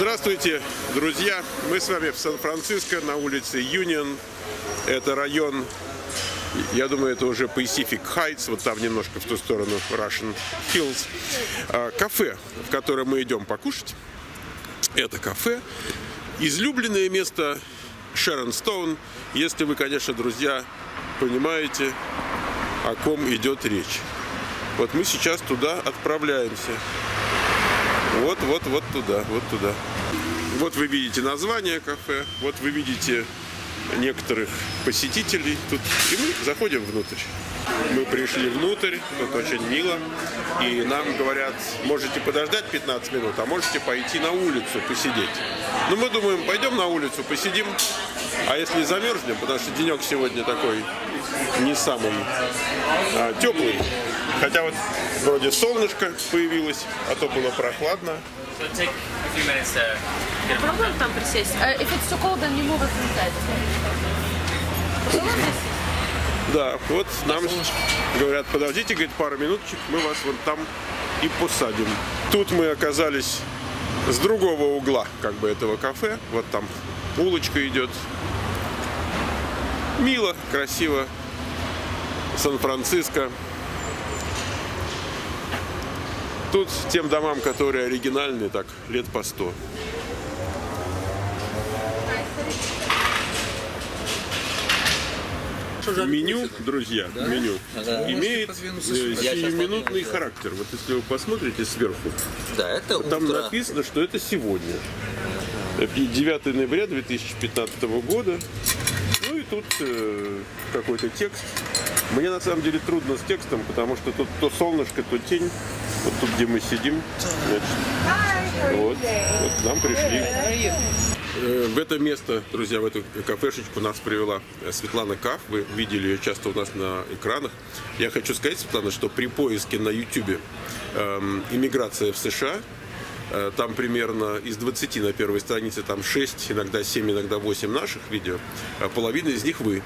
Здравствуйте, друзья! Мы с вами в Сан-Франциско на улице Юнион. Это район, я думаю, это уже Pacific Heights, вот там немножко в ту сторону Russian Hills. А, Кафе, в которое мы идем покушать, это кафе. Излюбленное место Шерон Стоун, если вы, конечно, друзья, понимаете, о ком идет речь. Вот мы сейчас туда отправляемся. Вот, вот, вот туда, вот туда. Вот вы видите название кафе, вот вы видите некоторых посетителей тут. И мы заходим внутрь. Мы пришли внутрь, тут очень мило. И нам говорят, можете подождать 15 минут, а можете пойти на улицу посидеть. Ну, мы думаем, пойдем на улицу, посидим. А если замерзнем, потому что денек сегодня такой не самый а, теплый. Хотя вот вроде солнышко появилось, а то было прохладно. Попробуем там присесть. If it's too cold, then you move it inside. Попробуем присесть? Да, вот нам говорят, подождите, говорит, пару минуточек, мы вас вот там и посадим. Тут мы оказались с другого угла как бы этого кафе. Вот там улочка идет. Мило, красиво. Сан-Франциско. Тут тем домам, которые оригинальные, так, лет по сто. Меню, друзья, меню имеет э, сиюминутный характер. Вот если вы посмотрите сверху, Да, это там утро. написано, что это сегодня. Э, 9 ноября 2015 года. Тут э, какой-то текст. Мне на самом деле трудно с текстом, потому что тут то солнышко, то тень. Вот тут, где мы сидим. Значит, вот, вот нам пришли. Э, В это место, друзья, в эту кафешечку нас привела э, Светлана Каф. Вы видели ее часто у нас на экранах. Я хочу сказать, Светлана, что при поиске на YouTube эм, «Иммиграция в США» там примерно из 20 на первой странице, там 6, иногда 7, иногда 8 наших видео, а половина из них вы.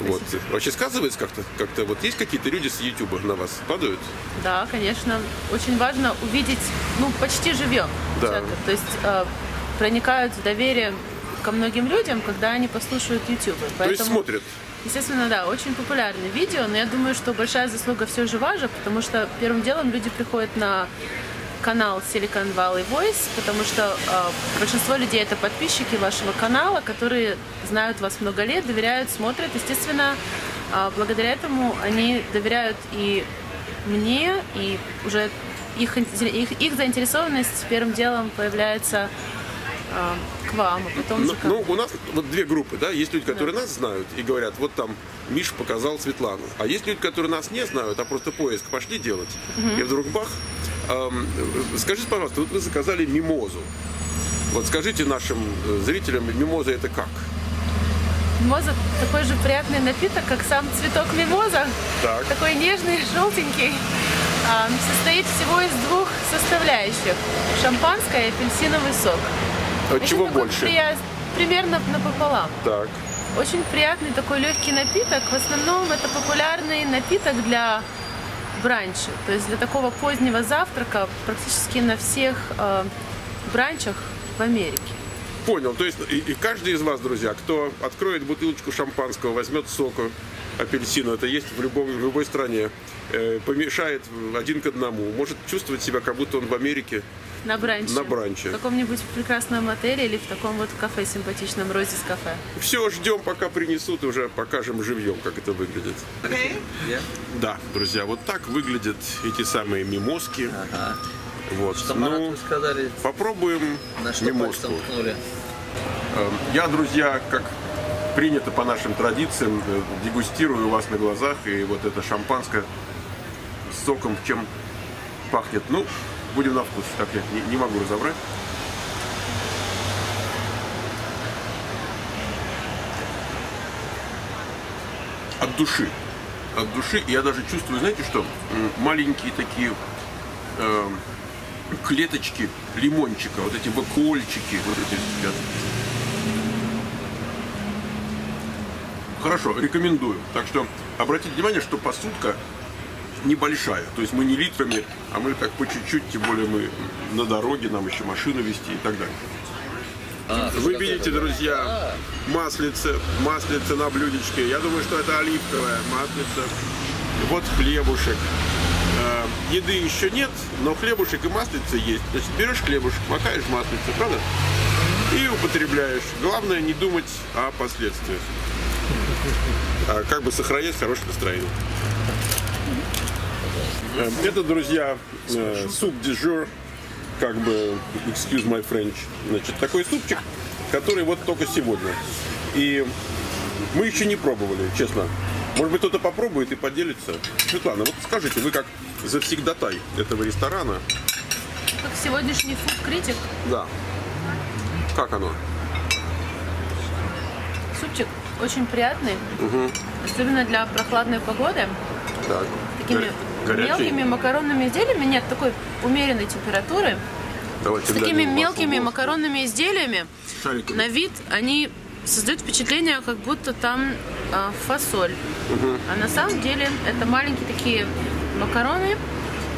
Вот. Вообще сказывается как-то? Как-то вот есть какие-то люди с YouTube на вас падают? Да, конечно. Очень важно увидеть, ну, почти живем. Да. человека. То есть э, проникают в доверие ко многим людям, когда они послушают YouTube. То есть смотрят. Естественно, да, очень популярное видео, но я думаю, что большая заслуга все же ваша, потому что первым делом люди приходят на канал Silicon Valley Voice, потому что э, большинство людей это подписчики вашего канала, которые знают вас много лет, доверяют, смотрят. Естественно, э, благодаря этому они доверяют и мне, и уже их, их, их заинтересованность первым делом появляется э, к вам, а потом Ну, ну, у нас вот две группы, да, есть люди, которые нас знают и говорят, вот там Миша показал Светлану, а есть люди, которые нас не знают, а просто поиск пошли делать, и вдруг бах. Эм, скажите, пожалуйста, вот вы заказали мимозу. Вот скажите нашим э, зрителям, мимоза это как? Мимоза такой же приятный напиток, как сам цветок мимоза. Так. Такой нежный, желтенький. А, состоит всего из двух составляющих. Шампанское и апельсиновый сок. Очень чего больше? прия- Примерно напополам. Так. Очень приятный такой легкий напиток. В основном это популярный напиток для бранча. То есть для такого позднего завтрака практически на всех э, бранчах в Америке. Понял. То есть и, и каждый из вас, друзья, кто откроет бутылочку шампанского, возьмет сока, апельсина, это есть в, любом, в любой стране, э, помешает один к одному, может чувствовать себя, как будто он в Америке. На бранче. На бранче. В каком-нибудь прекрасном отеле или в таком вот кафе симпатичном, Розис кафе. Все, ждем, пока принесут, уже покажем живьем, как это выглядит. Я? Да, друзья, вот так выглядят эти самые мимозки. Ага. Вот. Что, Ну, сказали, попробуем на что мимозку. Эм, Я, друзья, как принято по нашим традициям, э, дегустирую у вас на глазах, и вот это шампанское с соком чем пахнет. Ну, будем на вкус, так я не, не могу разобрать. От души. От души. Я даже чувствую, знаете что, маленькие такие эм, клеточки лимончика, вот эти вакуольчики, вот эти ребята. Хорошо, рекомендую. Так что обратите внимание, что посудка небольшая. То есть мы не литрами, а мы так по чуть-чуть, тем более мы на дороге, нам еще машину вести и так далее. А, Вы видите, друзья, маслице, маслице на блюдечке. Я думаю, что это оливковое маслице. Вот хлебушек. Э, Еды еще нет, но хлебушек и маслице есть. Значит, берешь хлебушек, макаешь маслице, правда? И употребляешь. Главное не думать о последствиях. А как бы сохранять хорошее настроение. Э, Это, друзья, э, суп дежур, как бы, excuse my French, значит, такой супчик, который вот только сегодня. И мы еще не пробовали, честно. Может быть, кто-то попробует и поделится. Светлана, вот скажите, вы как завсегдатай этого ресторана, Как сегодняшний фуд-критик, да, как оно? супчик очень приятный, особенно для прохладной погоды. Так. Такими Горя- горячий? мелкими макаронными изделиями, нет, такой умеренной температуры. Давайте С такими мелкими масло. макаронными изделиями Шариками. на вид они создают впечатление, как будто там а, фасоль. А на самом деле это маленькие такие макароны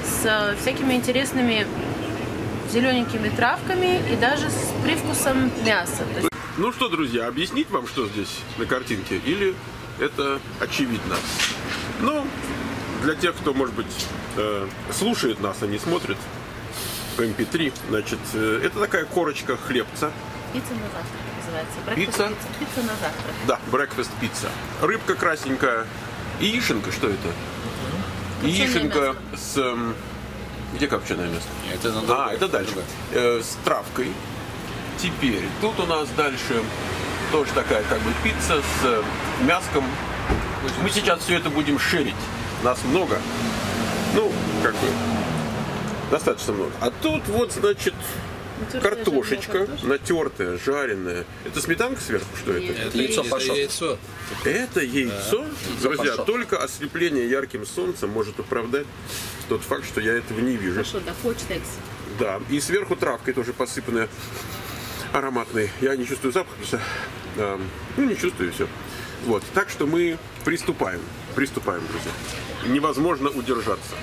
с а, всякими интересными зелененькими травками и даже с привкусом мяса. Ну что, друзья, объяснить вам, что здесь на картинке, или это очевидно? Ну, для тех, кто, может быть, э, слушает нас, а не смотрит по MP3, значит, э, это такая корочка хлебца, пицца на завтрак называется. Breakfast Пицца? пицца. Пицца на завтрак. да, breakfast пицца, рыбка красненькая, яишенка, что это? Яишенка с... эм, где копченое мясо? Это на А, это дальше. Э, с травкой. Теперь, тут у нас дальше тоже такая как бы пицца с э, мяском. Мы сейчас все это будем шерить. Нас много. Ну, как бы, достаточно много. А тут вот, значит, Натертая картошечка натертая, жареная. Это сметанка сверху, что это? Это яйцо пашот. яйцо. Это яйцо, друзья, пашот. только ослепление ярким солнцем может оправдать тот факт, что я этого не вижу. Хорошо, да. Да, и сверху травкой тоже посыпанная ароматной. Я не чувствую запах, потому что, а, ну, не чувствую, все. Вот, так что мы приступаем. Приступаем, друзья. Невозможно удержаться.